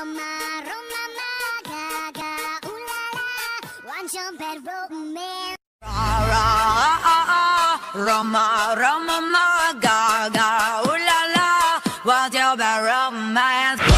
Roma, Roma, ma, gaga, ooh la la, one jump at Roma. Ra, ra, ah, ah, Roma, Roma, ma, gaga, ooh la la, one jump.